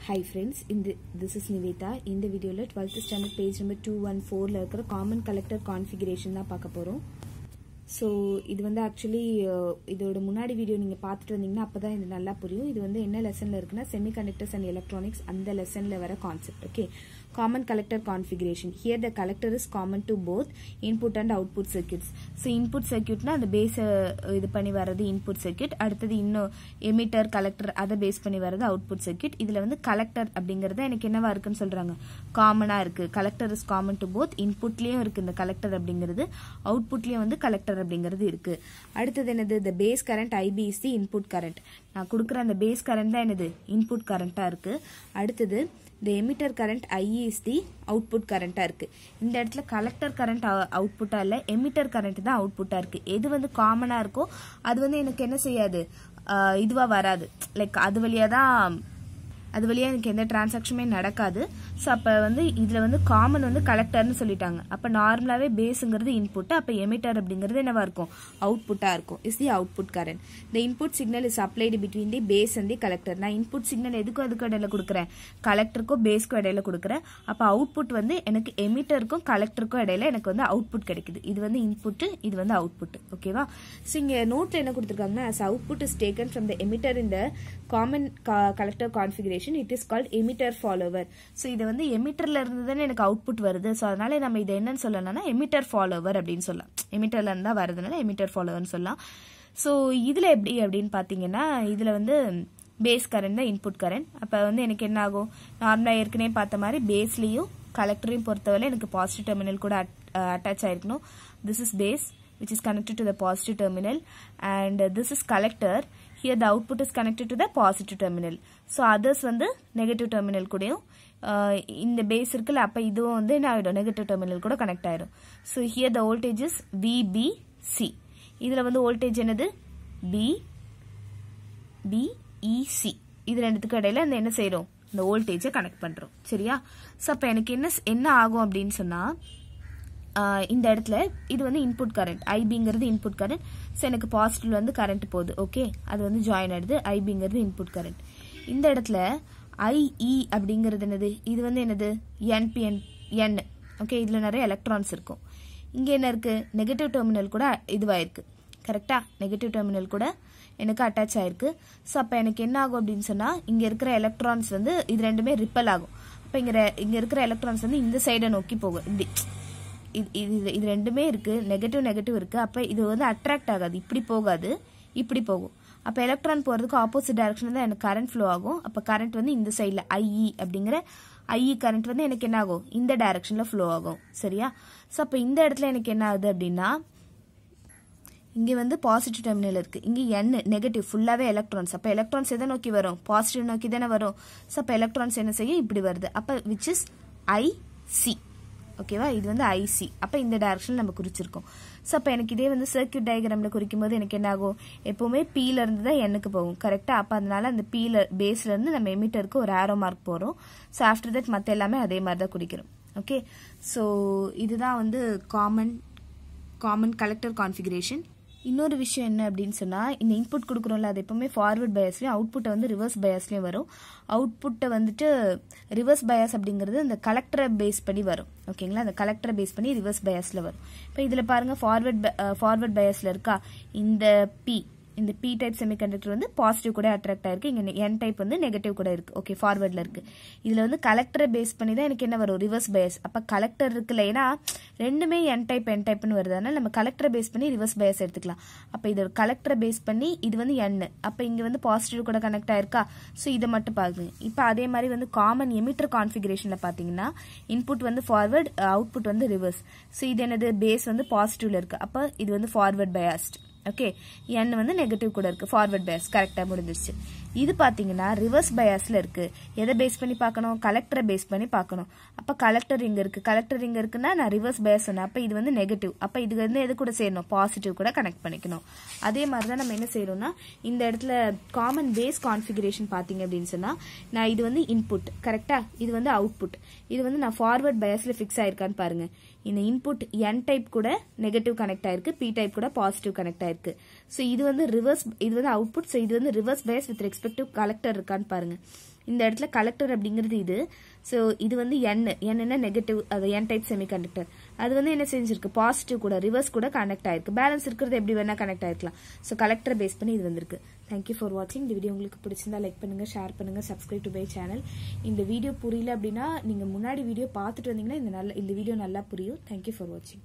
High friends இந்த this is Nivetha இந்த வீடியோவில் twelfth standard page number two one ஃபோரில் இருக்கிற காமன் கலெக்டர் கான்ஃபிகரேஷன் தான் பார்க்க போகிறோம் ஸோ இது வந்து ஆக்சுவலி இதோட முன்னாடி வீடியோ நீங்கள் பார்த்துட்டு வந்தீங்கன்னா அப்போ தான் இது நல்லா புரியும். இது வந்து என்ன லெசனில் இருக்குன்னா செமி கண்டக்டர்ஸ் அண்ட் எலக்ட்ரானிக்ஸ் அந்த லெசனில் வர concept okay common collector configuration here the collector is common to both input and output circuits so input சர்க்கியூட்னா அந்த பேஸை இது பண்ணி வர்றது இன்புட் சர்க்கியூட் அடுத்தது இன்னும் எமிட்டர் கலெக்டர் அதை பேஸ் பண்ணி வர்றது அவுட்புட் சர்க்கியூட் இதில் வந்து கலெக்டர் அப்படிங்கிறது எனக்கு என்னவா இருக்குன்னு சொல்கிறாங்க காமனாக இருக்குது collector is common to both இன்புட்லேயும் இருக்குது இந்த கலெக்டர் அப்படிங்கிறது. அவுட்புட்லேயும் வந்து கலெக்டர் அப்படிங்கிறது இருக்கு. அடுத்தது என்னது? இந்த base current IB is the input current நான் கொடுக்குற அந்த பேஸ் கரண்ட் தான் என்னது? இன்புட் கரண்ட்டாக இருக்கு. அடுத்தது இந்த emitter current IE is the output கரண்ட்டாக இருக்குது இந்த இடத்துல கலெக்டர் கரண்ட் அவுட்புட்டாக இல்லை எமிட்டர் கரண்ட் தான் அவுட்புட்டாக இருக்குது எது வந்து காமனாக இருக்கோ அது வந்து எனக்கு என்ன செய்யாது? இதுவாக வராது. லைக் அது வழியாக தான் அது வழியாக எனக்கு எந்த டிரான்சாக்ஷனுமே நடக்காது. ஸோ அப்போ வந்து இதில் வந்து காமன் வந்து கலெக்டர்னு சொல்லிட்டாங்க. அப்போ நார்மலாகவே பேஸுங்கிறது இன்புட் அப்போ எமிட்டர் அப்படிங்கிறது என்னவா இருக்கும்? அவுட்புட்டாக இருக்கும். Is the output current the input signal is applied between the base and the collector நான் இன்புட் சிக்னல் எதுக்கும் அதுக்கும் இடையில கொடுக்குறேன்? கலெக்டருக்கும் பேஸ்க்கும் இடையில கொடுக்குறேன். அப்போ அவுட்புட் வந்து எனக்கு எமிட்டருக்கும் கலெக்டருக்கும் இடையில எனக்கு வந்து அவுட்புட் கிடைக்குது. இது வந்து இன்புட் இது வந்து அவுட்புட் ஓகேவா ஸோ இங்கே நோட்டில் என்ன கொடுத்துருக்காங்கன்னா as output is taken from the emitter இந்த common collector configuration it is called emitter follower so இது வந்து எமிட்டர்ல இருந்து தானே எனக்கு அவுட்புட் வருது. ஸோ அதனால நம்ம இதை என்னன்னு சொல்லலாம்னா எமிட்டர் ஃபாலோவர் அப்படின்னு சொல்லலாம். எமிட்டர்ல இருந்தா வருதுனால எமிட்டர் ஃபாலோவர்னு சொல்லலாம். ஸோ இதுல எப்படி அப்படின்னு பாத்தீங்கன்னா இதுல வந்து பேஸ் கரண்ட் தான் இன்புட் கரண்ட் அப்போ வந்து எனக்கு என்ன ஆகும்? நார்மலாக ஏற்கனவே பார்த்த மாதிரி பேஸ்லேயும் கலெக்டரையும் பொறுத்தவரை எனக்கு பாசிட்டிவ் டெர்மினல் கூட அட்டாச் uh, ஆயிருக்கணும். This is base which is connected to the positive terminal. And uh, this is collector here the output is connected to the positive terminal. So others வந்து நெகட்டிவ் டெர்மினல் கூடயும் uh, இந்த base இருக்குல்ல அப்போ இதுவும் வந்து என்ன ஆகிடும் நெகட்டிவ் டெர்மினல் கூட கனெக்ட் ஆகிடும் so here the voltage is VBC இதில் வந்து வோல்டேஜ் என்னது? பி பிஇசி இது ரெண்டுத்துக்கு இடையில இந்த என்ன செய்கிறோம் இந்த வோல்டேஜை கனெக்ட் பண்ணுறோம் சரியா? ஸோ அப்போ எனக்கு என்ன என்ன ஆகும் அப்படின்னு சொன்னால் இந்த இடத்துல இது வந்து இன்புட் கரண்ட் ஐபிங்கிறது இன்புட் கரண்ட் ஸோ எனக்கு பாசிட்டிவ் வந்து கரண்ட் போகுது. ஓகே அது வந்து ஜாயின் ஆயிடுது. ஐபிங்கிறது இன்புட் கரண்ட் இந்த இடத்துல ஐஇ e அப்படிங்கிறது என்னது? இது வந்து என்னது? என்பிஎன் என் ஓகே இதில் நிறைய எலக்ட்ரான்ஸ் இருக்கும். இங்கே என்ன இருக்குது நெகட்டிவ் டெர்மினல் கூட இதுவாயிருக்கு. கரெக்டாக நெகட்டிவ் டெர்மினல் கூட எனக்கு அட்டாச் ஆயிருக்கு. ஸோ அப்போ எனக்கு என்ன ஆகும் அப்படின்னு சொன்னால் இங்கே இருக்கிற எலக்ட்ரான்ஸ் வந்து இது ரெண்டுமே ரிப்பல் ஆகும். அப்போ இங்கே இங்கே இருக்கிற எலக்ட்ரான்ஸ் வந்து இந்த சைடை நோக்கி போகும். இப்படி இது இது இது ரெண்டுமே இருக்குது நெகட்டிவ் நெகட்டிவ் இருக்குது அப்போ இது வந்து அட்ராக்ட் ஆகாது. இப்படி போகாது. இப்படி போகும். அப்போ எலக்ட்ரான் போகிறதுக்கு ஆப்போசிட் டைரக்ஷன் தான் எனக்கு கரண்ட் ஃப்ளோ ஆகும். அப்போ கரண்ட் வந்து இந்த சைடில் ஐஇ அப்படிங்கிற ஐஇ கரண்ட் வந்து எனக்கு என்ன ஆகும்? இந்த டைரக்ஷனில் ஃப்ளோ ஆகும். சரியா? ஸோ அப்போ இந்த இடத்துல எனக்கு என்ன ஆகுது அப்படின்னா இங்கே வந்து பாசிட்டிவ் டெர்மினல் இருக்குது இங்கே என் நெகட்டிவ் ஃபுல்லாகவே எலக்ட்ரான்ஸ் அப்போ எலக்ட்ரான்ஸ் எதை நோக்கி வரும்? பாசிட்டிவ் நோக்கி தானே வரும். ஸோ அப்போ எலக்ட்ரான்ஸ் என்ன செய்யும்? இப்படி வருது. அப்போ விச் இஸ் ஐ சி ஓகேவா? இது வந்து ஐசி அப்போ இந்த டைரக்ஷன் நம்ம குறிச்சிருக்கோம். ஸோ அப்போ எனக்கு இதே வந்து சர்க்கியூட் டயக்ராமில் குறிக்கும் போது எனக்கு என்ன ஆகும் எப்பவுமே பீல இருந்து தான் எனக்கு போகும். கரெக்டாக அப்போ அதனால அந்த பீல பேஸ்ல இருந்து நம்ம எமிட்டருக்கு ஒரு ஆரோ மார்க் போகிறோம் ஸோ ஆஃப்டர் தட் மற்ற எல்லாமே அதே மாதிரி தான் குறிக்கிறோம். ஓகே ஸோ இதுதான் வந்து காமன் காமன் கலெக்டர் கான்ஃபிகரேஷன் இன்னொரு விஷயம் என்ன அப்படின்னு சொன்னால் இந்த இன்புட் கொடுக்குறோம்ல அது எப்பவுமே ஃபார்வர்ட் பயாஸ்லேயும் அவுட்புட்டை வந்து ரிவர்ஸ் பயாஸ்லேயும் வரும். அவுட்புட்டை வந்துட்டு ரிவர்ஸ் பயாஸ் அப்படிங்கிறது அந்த கலெக்டரை பேஸ் பண்ணி வரும். ஓகேங்களா அந்த கலெக்டரை பேஸ் பண்ணி ரிவர்ஸ் பயாஸில் வரும். இப்போ இதில் பாருங்க ஃபார்வர்ட் ஃபார்வர்ட் பயாஸில் இருக்கா? இந்த பி இந்த பி டைப் செமிகண்டக்டர் வந்து பாசிட்டிவ் கூட அட்ராக்ட் ஆயிருக்கு. இங்க என் டைப் வந்து நெகட்டிவ் கூட இருக்கு. ஓகே ஃபார்வர்ட்ல இருக்கு. இதுல வந்து கலெக்டரை பேஸ் பண்ணி தான் எனக்கு என்ன வரும்? ரிவர்ஸ் பயஸ் அப்ப கலெக்டர் இருக்குல்ல ஏன்னா ரெண்டுமே என் டைப் என் டைப்னு வருது. அதனால நம்ம கலெக்டரை பேஸ் பண்ணி ரிவர்ஸ் பயஸ் எடுத்துக்கலாம். அப்ப இது கலெக்டரை பேஸ் பண்ணி இது வந்து என் அப்ப இங்க வந்து பாசிட்டிவ் கூட கனெக்ட் ஆயிருக்கா? ஸோ இதை மட்டும் பாருங்க. இப்ப அதே மாதிரி வந்து காமன் எமிட்டர் கான்ஃபிகரேஷனில் பாத்தீங்கன்னா இன்புட் வந்து ஃபார்வர்ட் அவுட்புட் வந்து ரிவர்ஸ் ஸோ இது என்னது? பேஸ் வந்து பாசிட்டிவ்ல இருக்கு. அப்ப இது வந்து ஃபார்வர்ட் பயாஸ்ட் ஓகே என் வந்து நெகட்டிவ் கூட இருக்குது ஃபார்வர்ட் பேஸ் கரெக்டாக முடிஞ்சிருச்சு. இது பார்த்தீங்கன்னா ரிவர்ஸ் பயாஸில் இருக்குது எதை பேஸ் பண்ணி பார்க்கணும்? கலெக்டரை பேஸ் பண்ணி பார்க்கணும். அப்போ கலெக்டர் இங்கே இருக்குது கலெக்டர் இங்கே இருக்குன்னா நான் ரிவர்ஸ் பயாஸ் சொன்னேன். அப்போ இது வந்து நெகட்டிவ் அப்போ இது வந்து எது கூட சேரணும்? பாசிட்டிவ் கூட கனெக்ட் பண்ணிக்கணும். அதே மாதிரி தான் நம்ம என்ன செய்யறோம்னா இந்த இடத்துல காமன் பேஸ் கான்ஃபிகரேஷன் பார்த்தீங்க அப்படின்னு சொன்னால் நான் இது வந்து இன்புட் கரெக்டாக இது வந்து அவுட்புட் இது வந்து நான் ஃபார்வர்ட் பயாஸ்ல ஃபிக்ஸ் ஆயிருக்கான்னு பாருங்கள் இந்த இன்புட் என் டைப் கூட நெகட்டிவ் கனெக்ட் ஆயிருக்கு. பி டைப் கூட பாசிட்டிவ் கனெக்ட் ஆயிருக்கு. ஸோ இது வந்து ரிவர்ஸ் இது வந்து அவுட்புட் ஸோ இது வந்து reverse bias with respective collector இருக்கான்னு பாருங்க. இந்த இடத்துல கலெக்டர் அப்படிங்கிறது இது. ஸோ இது வந்து என் என்ன நெகட்டிவ் அது என் டைப் செமிகண்டக்டர் அது வந்து என்ன செஞ்சிருக்கு? பாசிட்டிவ் கூட ரிவர்ஸ் கூட கனெக்ட் ஆயிருக்கு. பேலன்ஸ் இருக்கிறது எப்படி வேணா கனெக்ட் ஆயிருக்கலாம் ஸோ கலெக்டர் பேஸ் பண்ணி இது வந்திருக்கு. தேங்க்யூ ஃபார் வாட்சிங் இந்த வீடியோ உங்களுக்கு பிடிச்சிருந்தா லைக் பண்ணுங்க ஷேர் பண்ணுங்க சப்ஸ்கிரைப் டு பை சேனல் இந்த வீடியோ புரியல அப்படின்னா நீங்க முன்னாடி வீடியோ பார்த்துட்டு வந்தீங்கன்னா இந்த நல்ல இந்த வீடியோ நல்லா புரியும். தேங்க்யூ ஃபார் வாட்சிங்